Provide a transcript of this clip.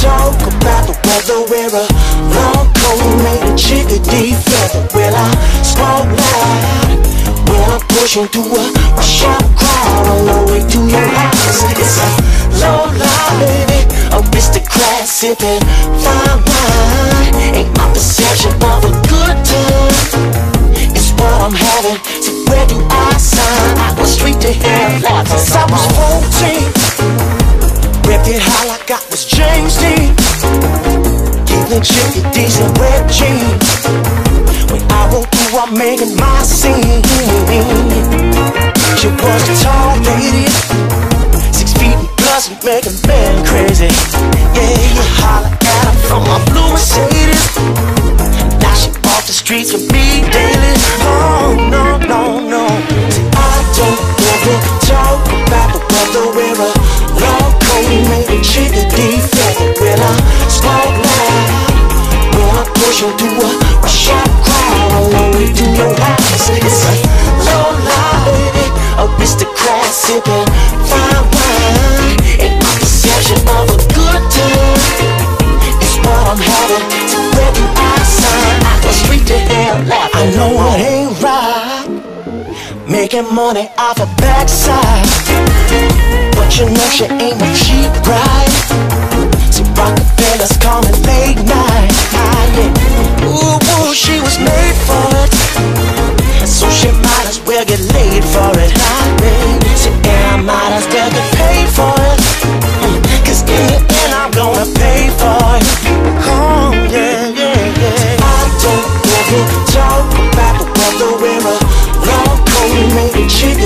Joke I'm pushing through a sharp crowd On the way to your house. It's a low baby Aristocrat sipping fine wine. Ain't my perception of a good time. It's what I'm having So where do I sign? I was straight to hell Since I was 14 Ripped it like I was James Dean. Keeping chicky decent red jeans When I walk through I'm making my scene She was a tall lady Six feet plus making men crazy. Yeah, you holler at her from my blue Mercedes. Now she off the streets with me I know it ain't right. Making money off a backside. But you know she ain't no cheap bride So Roc-A-Fella's call It's true.